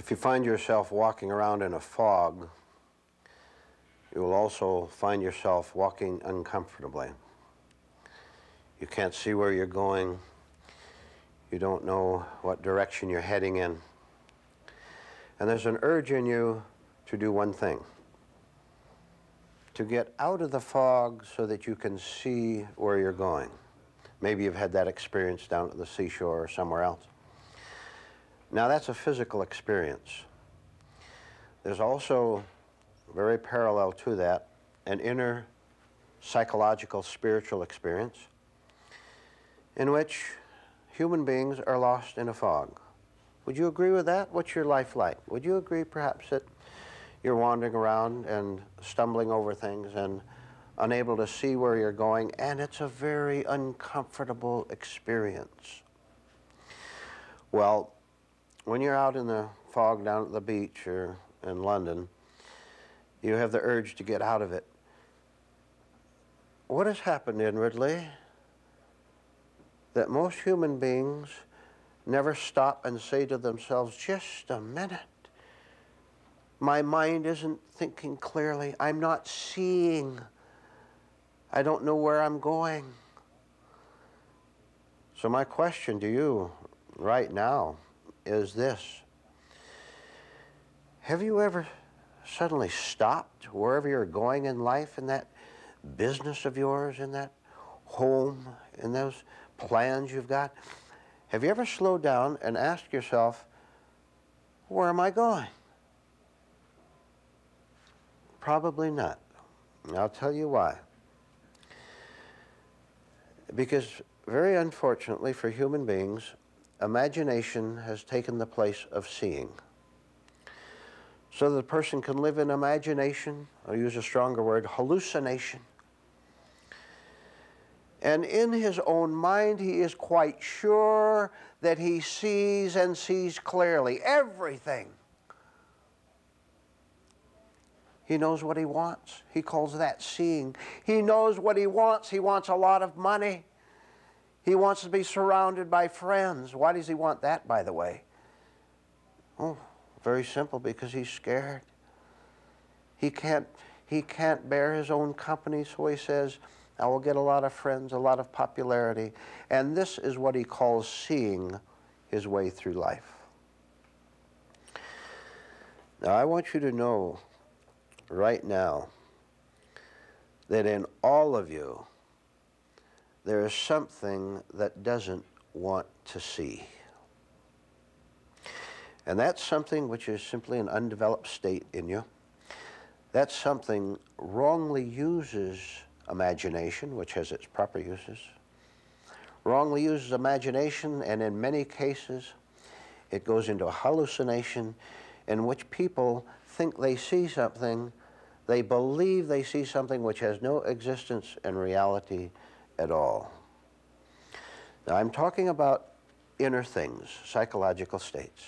If you find yourself walking around in a fog, you will also find yourself walking uncomfortably. You can't see where you're going. You don't know what direction you're heading in. And there's an urge in you to do one thing to get out of the fog so that you can see where you're going. Maybe you've had that experience down at the seashore or somewhere else. Now, that's a physical experience. There's also, very parallel to that, an inner psychological, spiritual experience in which human beings are lost in a fog. Would you agree with that? What's your life like? Would you agree perhaps that you're wandering around and stumbling over things and unable to see where you're going, and it's a very uncomfortable experience? Well, when you're out in the fog down at the beach or in London, you have the urge to get out of it. What has happened inwardly that most human beings never stop and say to themselves, just a minute. My mind isn't thinking clearly. I'm not seeing. I don't know where I'm going. So my question to you right now is this. Have you ever suddenly stopped wherever you're going in life, in that business of yours, in that home, in those plans you've got? Have you ever slowed down and asked yourself, where am I going? Probably not. I'll tell you why. Because very unfortunately for human beings, imagination has taken the place of seeing. So the person can live in imagination, I'll use a stronger word, hallucination, and in his own mind, he is quite sure that he sees and sees clearly everything. He knows what he wants. He calls that seeing. He knows what he wants. He wants a lot of money. He wants to be surrounded by friends. Why does he want that, by the way? Oh, very simple, because he's scared. He can't, he can't bear his own company, so he says, I will get a lot of friends, a lot of popularity. And this is what he calls seeing his way through life. Now, I want you to know right now that in all of you, there is something that doesn't want to see. And that's something which is simply an undeveloped state in you. That's something wrongly uses imagination, which has its proper uses, wrongly uses imagination, and in many cases, it goes into a hallucination in which people think they see something, they believe they see something which has no existence in reality at all. Now, I'm talking about inner things, psychological states,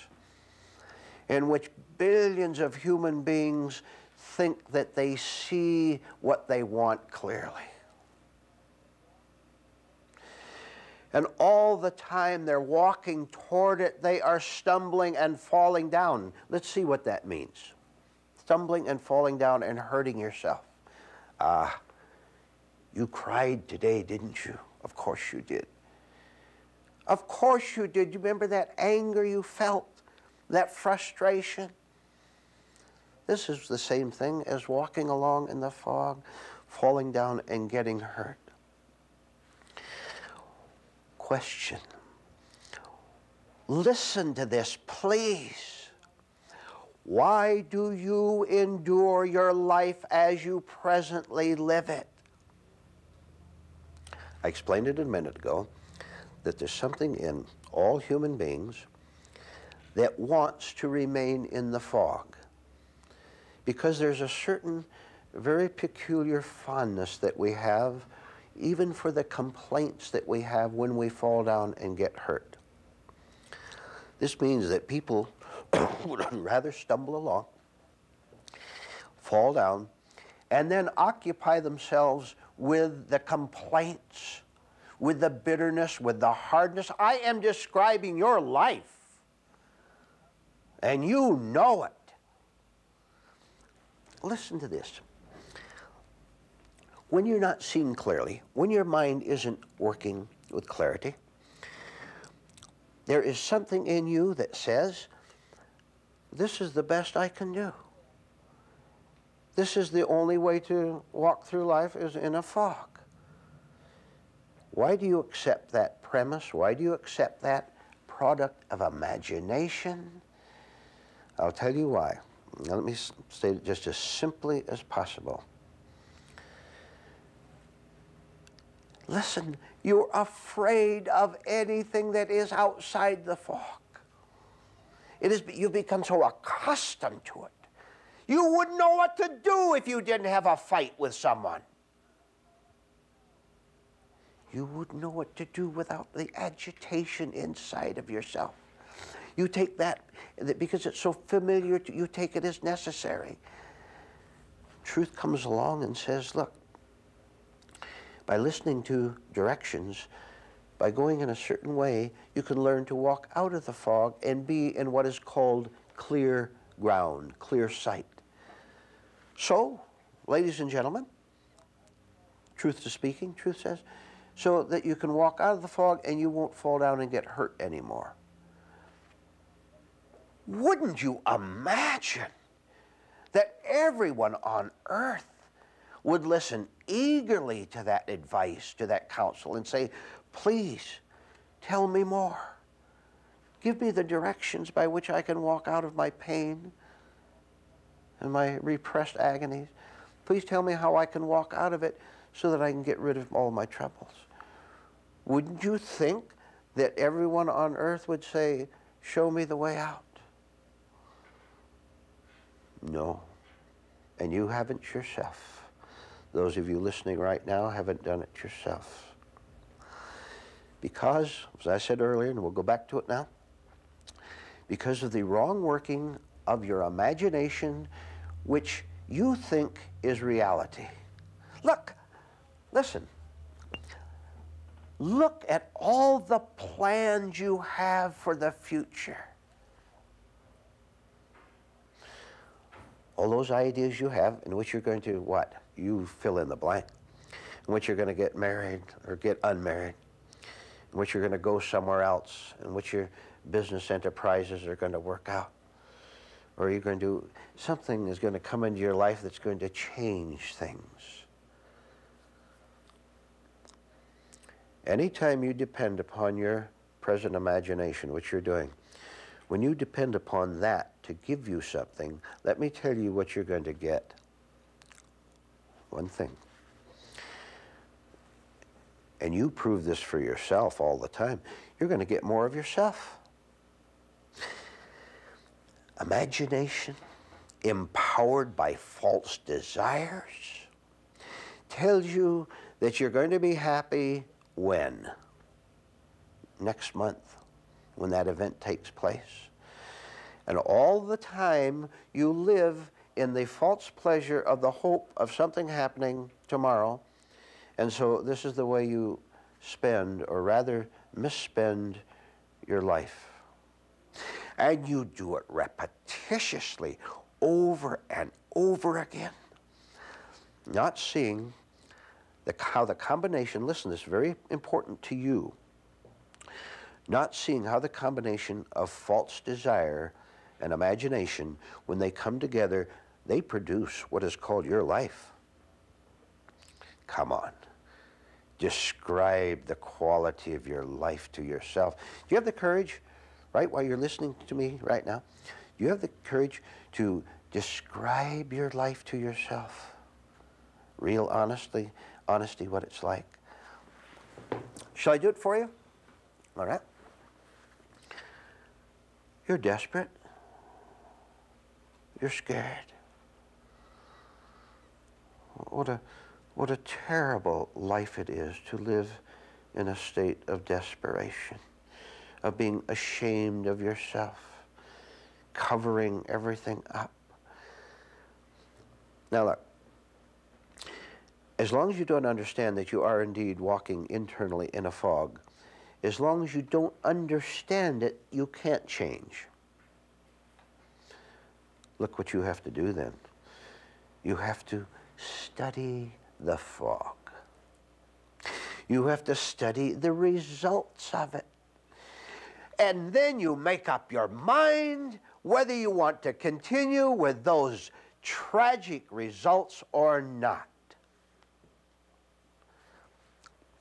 in which billions of human beings think that they see what they want clearly. And all the time they're walking toward it, they are stumbling and falling down. Let's see what that means. Stumbling and falling down and hurting yourself. Ah, you cried today, didn't you? Of course you did. Of course you did. You remember that anger you felt, that frustration? This is the same thing as walking along in the fog, falling down and getting hurt. Question. Listen to this, please. Why do you endure your life as you presently live it? I explained it a minute ago that there's something in all human beings that wants to remain in the fog because there's a certain very peculiar fondness that we have even for the complaints that we have when we fall down and get hurt. This means that people would rather stumble along, fall down, and then occupy themselves with the complaints, with the bitterness, with the hardness. I am describing your life. and you know it. Listen to this. When you're not seeing clearly, when your mind isn't working with clarity, there is something in you that says, this is the best I can do. This is the only way to walk through life is in a fog. Why do you accept that premise? Why do you accept that product of imagination? I'll tell you why. Now let me state it just as simply as possible. Listen, you're afraid of anything that is outside the fog. It is, you've become so accustomed to it. You wouldn't know what to do if you didn't have a fight with someone. You wouldn't know what to do without the agitation inside of yourself. You take that, because it's so familiar, to, you take it as necessary. Truth comes along and says, look, by listening to directions, by going in a certain way, you can learn to walk out of the fog and be in what is called clear ground, clear sight. So, ladies and gentlemen, truth to speaking, truth says, so that you can walk out of the fog and you won't fall down and get hurt anymore. Wouldn't you imagine that everyone on earth would listen eagerly to that advice, to that counsel, and say, please tell me more. Give me the directions by which I can walk out of my pain and my repressed agonies. Please tell me how I can walk out of it so that I can get rid of all my troubles. Wouldn't you think that everyone on earth would say, show me the way out? No. And you haven't yourself. Those of you listening right now haven't done it yourself. Because, as I said earlier, and we'll go back to it now, because of the wrong working of your imagination, which you think is reality. Look, listen, Look at all the plans you have for the future. All those ideas you have in which you're going to what? You fill in the blank. In which you're going to get married or get unmarried. In which you're going to go somewhere else. In which your business enterprises are going to work out. Or you're going to do something is going to come into your life that's going to change things. Anytime you depend upon your present imagination, which you're doing, when you depend upon that to give you something, let me tell you what you're going to get. One thing. And you prove this for yourself all the time. You're going to get more of yourself. Imagination, empowered by false desires, tells you that you're going to be happy when? Next month, when that event takes place. And all the time you live in the false pleasure of the hope of something happening tomorrow. And so this is the way you spend, or rather misspend, your life. And you do it repetitiously over and over again, not seeing the, how the combination, listen, this is very important to you, not seeing how the combination of false desire and imagination, when they come together, they produce what is called your life. Come on. Describe the quality of your life to yourself. Do you have the courage, right, while you're listening to me right now? Do you have the courage to describe your life to yourself? Real honestly? honesty what it's like. Shall I do it for you? All right. You're desperate. You're scared. What a, what a terrible life it is to live in a state of desperation, of being ashamed of yourself, covering everything up. Now look, as long as you don't understand that you are indeed walking internally in a fog, as long as you don't understand it, you can't change. Look what you have to do then. You have to study the fog. You have to study the results of it. And then you make up your mind whether you want to continue with those tragic results or not.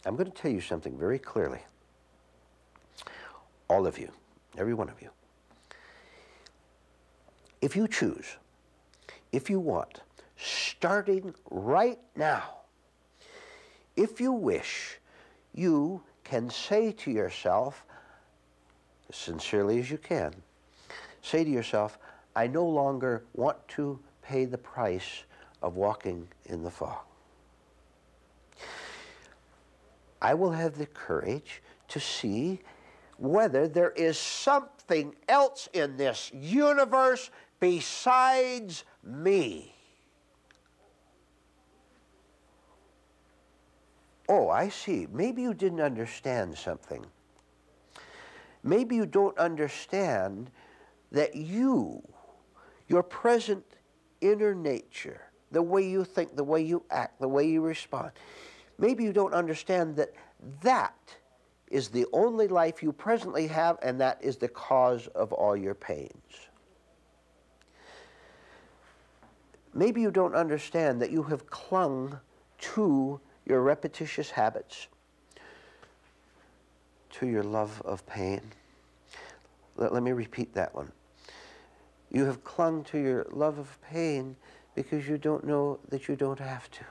I'm going to tell you something very clearly. All of you, every one of you. If you choose, if you want, starting right now, if you wish, you can say to yourself, sincerely as you can, say to yourself, I no longer want to pay the price of walking in the fog. I will have the courage to see whether there is something else in this universe besides me. Oh, I see. Maybe you didn't understand something. Maybe you don't understand that you, your present inner nature, the way you think, the way you act, the way you respond, maybe you don't understand that that is the only life you presently have and that is the cause of all your pains. Maybe you don't understand that you have clung to your repetitious habits, to your love of pain. Let, let me repeat that one. You have clung to your love of pain because you don't know that you don't have to.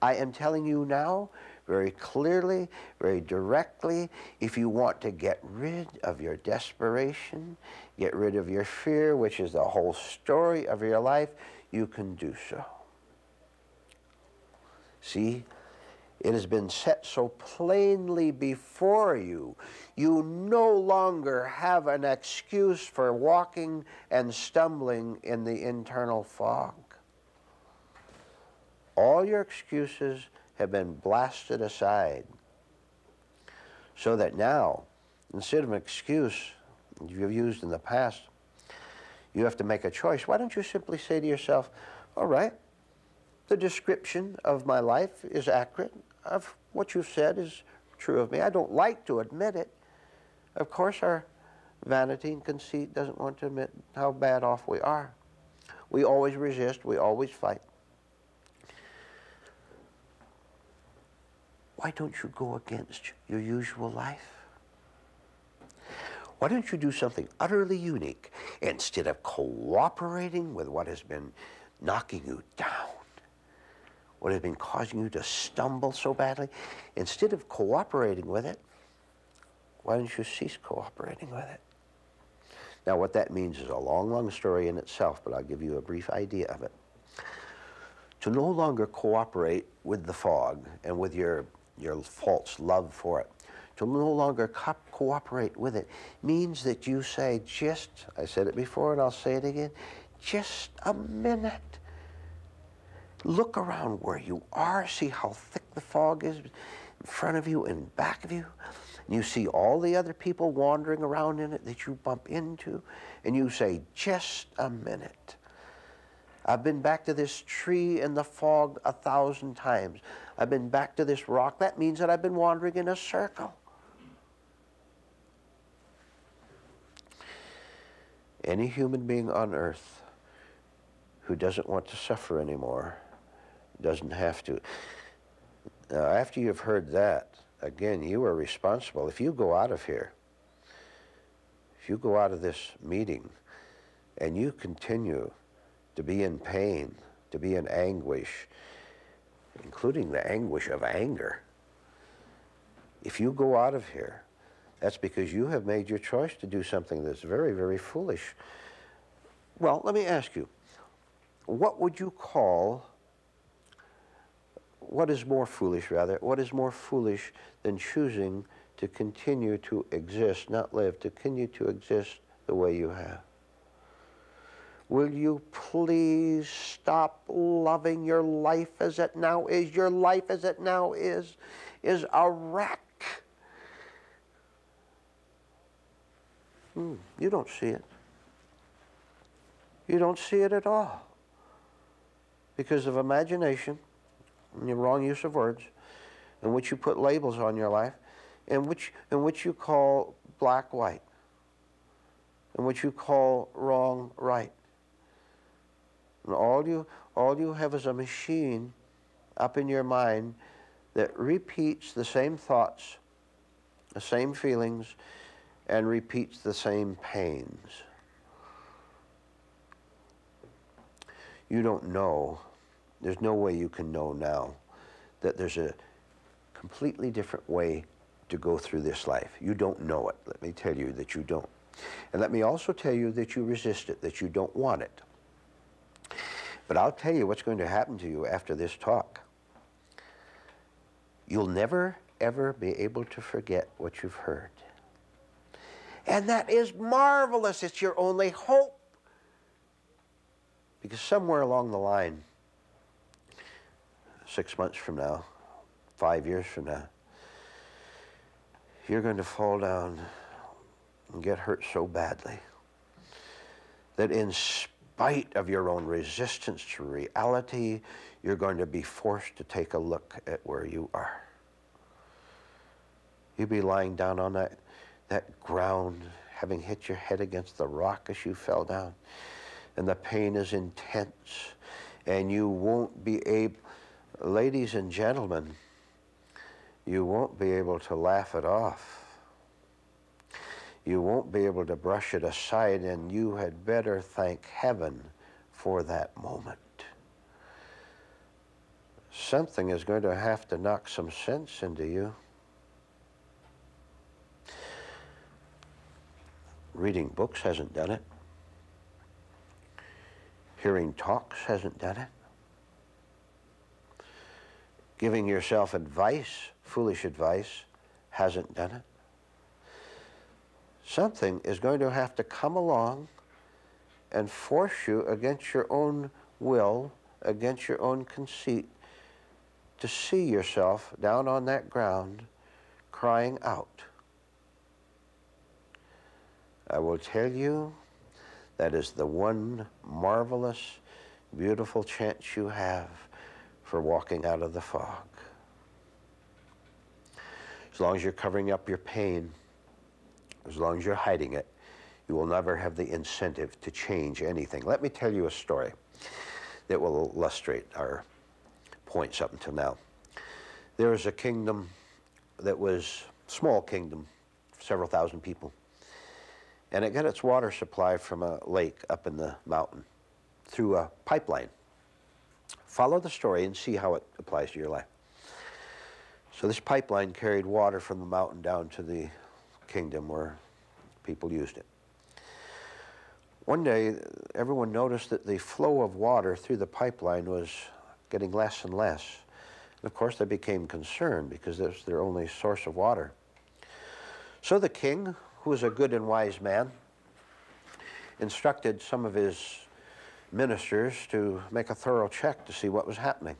I am telling you now, very clearly, very directly, if you want to get rid of your desperation, get rid of your fear, which is the whole story of your life, you can do so. See, it has been set so plainly before you. You no longer have an excuse for walking and stumbling in the internal fog. All your excuses have been blasted aside. So that now, instead of an excuse you've used in the past, you have to make a choice. Why don't you simply say to yourself, all right, the description of my life is accurate of what you've said is true of me. I don't like to admit it. Of course, our vanity and conceit doesn't want to admit how bad off we are. We always resist, we always fight. Why don't you go against your usual life? Why don't you do something utterly unique instead of cooperating with what has been knocking you down? What has been causing you to stumble so badly, instead of cooperating with it, why don't you cease cooperating with it? Now, what that means is a long, long story in itself, but I'll give you a brief idea of it. To no longer cooperate with the fog and with your, your false love for it, to no longer co cooperate with it, means that you say, just, I said it before and I'll say it again, just a minute Look around where you are, see how thick the fog is in front of you and back of you. And you see all the other people wandering around in it that you bump into, and you say, just a minute. I've been back to this tree in the fog a thousand times. I've been back to this rock. That means that I've been wandering in a circle. Any human being on earth who doesn't want to suffer anymore doesn't have to. Now, after you've heard that, again, you are responsible. If you go out of here, if you go out of this meeting and you continue to be in pain, to be in anguish, including the anguish of anger, if you go out of here, that's because you have made your choice to do something that's very, very foolish. Well, let me ask you, what would you call what is more foolish, rather? What is more foolish than choosing to continue to exist, not live, to continue to exist the way you have? Will you please stop loving your life as it now is? Your life as it now is is a wreck. Hmm, you don't see it. You don't see it at all. Because of imagination, wrong use of words, in which you put labels on your life, in which, in which you call black white, in which you call wrong right. And all you, all you have is a machine up in your mind that repeats the same thoughts, the same feelings, and repeats the same pains. You don't know, there's no way you can know now that there's a completely different way to go through this life. You don't know it. Let me tell you that you don't. And let me also tell you that you resist it, that you don't want it. But I'll tell you what's going to happen to you after this talk. You'll never, ever be able to forget what you've heard. And that is marvelous. It's your only hope. Because somewhere along the line, six months from now, five years from now, you're going to fall down and get hurt so badly that in spite of your own resistance to reality, you're going to be forced to take a look at where you are. You'll be lying down on that, that ground, having hit your head against the rock as you fell down, and the pain is intense, and you won't be able, ladies and gentlemen, you won't be able to laugh it off. You won't be able to brush it aside, and you had better thank heaven for that moment. Something is going to have to knock some sense into you. Reading books hasn't done it. Hearing talks hasn't done it. Giving yourself advice foolish advice hasn't done it. Something is going to have to come along and force you against your own will, against your own conceit, to see yourself down on that ground crying out. I will tell you that is the one marvelous, beautiful chance you have for walking out of the fog. As long as you're covering up your pain, as long as you're hiding it, you will never have the incentive to change anything. Let me tell you a story that will illustrate our points up until now. There was a kingdom that was small kingdom, several thousand people, and it got its water supply from a lake up in the mountain through a pipeline. Follow the story and see how it applies to your life. So this pipeline carried water from the mountain down to the kingdom where people used it. One day, everyone noticed that the flow of water through the pipeline was getting less and less. And of course, they became concerned because that's their only source of water. So the king, who was a good and wise man, instructed some of his ministers to make a thorough check to see what was happening.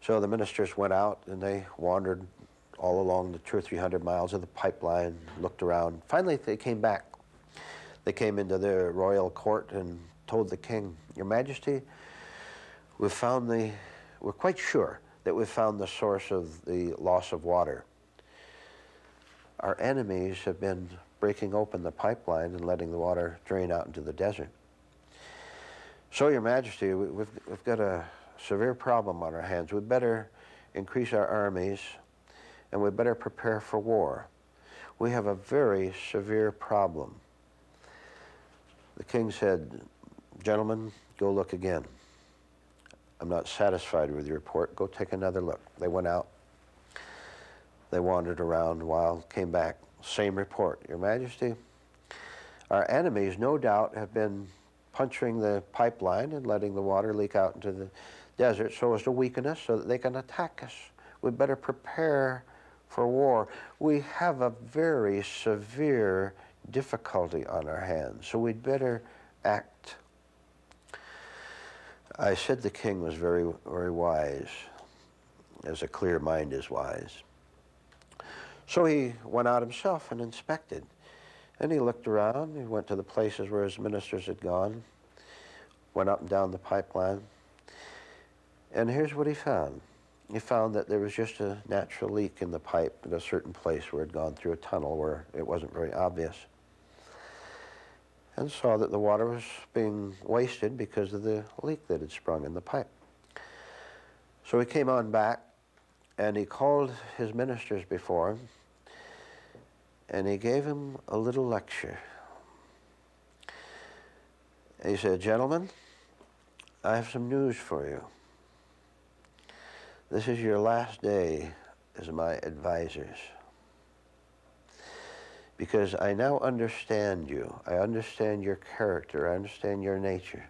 So the ministers went out and they wandered all along the two or three hundred miles of the pipeline, looked around. Finally, they came back. They came into the royal court and told the king, Your Majesty, we've found the, we're quite sure that we've found the source of the loss of water. Our enemies have been breaking open the pipeline and letting the water drain out into the desert. So, Your Majesty, we've, we've got a severe problem on our hands. We'd better increase our armies and we'd better prepare for war. We have a very severe problem. The king said, Gentlemen, go look again. I'm not satisfied with your report. Go take another look. They went out. They wandered around a while, came back. Same report. Your Majesty, our enemies, no doubt, have been puncturing the pipeline and letting the water leak out into the desert so as to weaken us so that they can attack us. We better prepare for war. We have a very severe difficulty on our hands, so we'd better act. I said the king was very, very wise, as a clear mind is wise. So he went out himself and inspected. And he looked around, he went to the places where his ministers had gone, went up and down the pipeline. And here's what he found. He found that there was just a natural leak in the pipe at a certain place where it had gone through a tunnel where it wasn't very obvious. And saw that the water was being wasted because of the leak that had sprung in the pipe. So he came on back and he called his ministers before him and he gave him a little lecture. He said, Gentlemen, I have some news for you. This is your last day as my advisors. Because I now understand you. I understand your character. I understand your nature.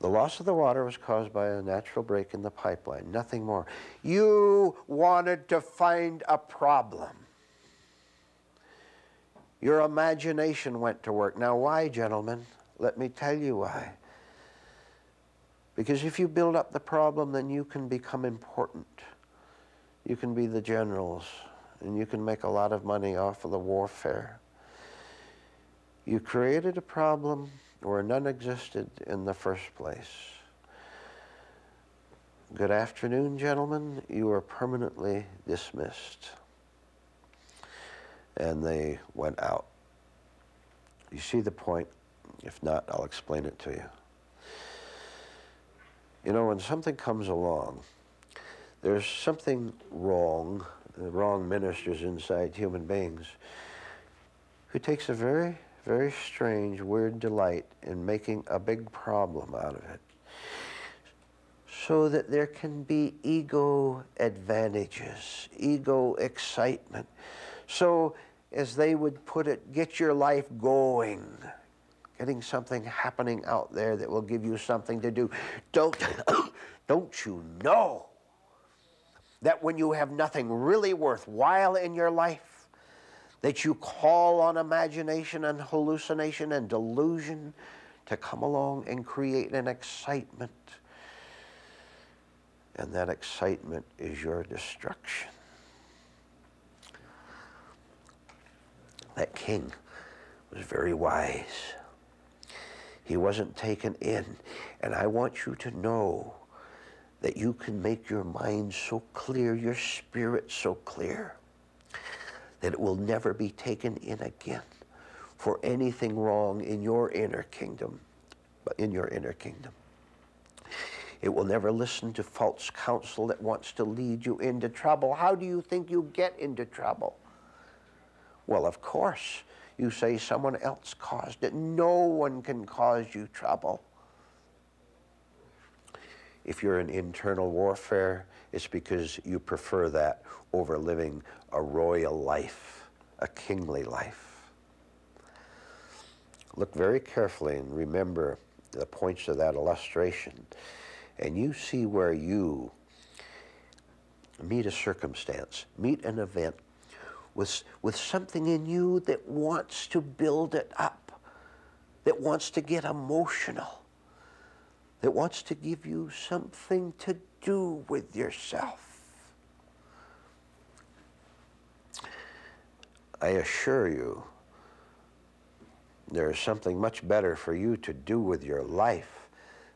The loss of the water was caused by a natural break in the pipeline, nothing more. You wanted to find a problem. Your imagination went to work. Now, why, gentlemen? Let me tell you why. Because if you build up the problem, then you can become important. You can be the generals, and you can make a lot of money off of the warfare. You created a problem where none existed in the first place. Good afternoon, gentlemen. You are permanently dismissed. And they went out. You see the point? If not, I'll explain it to you. You know, when something comes along, there's something wrong, the wrong ministers inside human beings, who takes a very, very strange, weird delight in making a big problem out of it so that there can be ego advantages, ego excitement. So, as they would put it, get your life going getting something happening out there that will give you something to do. Don't, don't you know that when you have nothing really worthwhile in your life, that you call on imagination and hallucination and delusion to come along and create an excitement. And that excitement is your destruction. That king was very wise. He wasn't taken in. And I want you to know that you can make your mind so clear, your spirit so clear, that it will never be taken in again for anything wrong in your inner kingdom, in your inner kingdom. It will never listen to false counsel that wants to lead you into trouble. How do you think you get into trouble? Well, of course, you say someone else caused it. No one can cause you trouble. If you're in internal warfare, it's because you prefer that over living a royal life, a kingly life. Look very carefully and remember the points of that illustration, and you see where you meet a circumstance, meet an event with, with something in you that wants to build it up, that wants to get emotional, that wants to give you something to do with yourself. I assure you, there is something much better for you to do with your life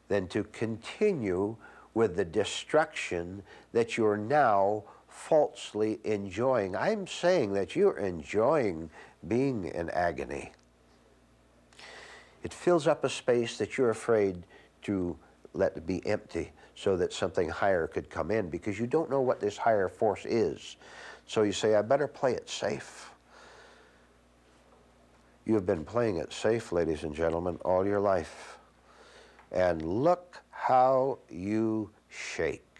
than to continue with the destruction that you're now falsely enjoying. I'm saying that you're enjoying being in agony. It fills up a space that you're afraid to let be empty so that something higher could come in because you don't know what this higher force is. So you say, I better play it safe. You have been playing it safe, ladies and gentlemen, all your life. And look how you shake.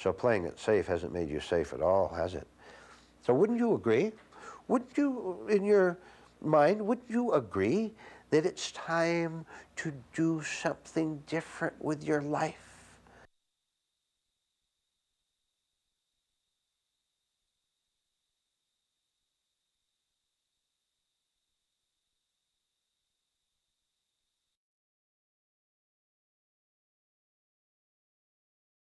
So playing it safe hasn't made you safe at all, has it? So wouldn't you agree? Wouldn't you, in your mind, wouldn't you agree that it's time to do something different with your life?